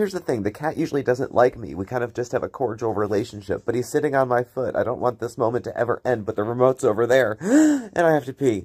Here's the thing, the cat usually doesn't like me. We kind of just have a cordial relationship, but he's sitting on my foot. I don't want this moment to ever end, but the remote's over there, and I have to pee.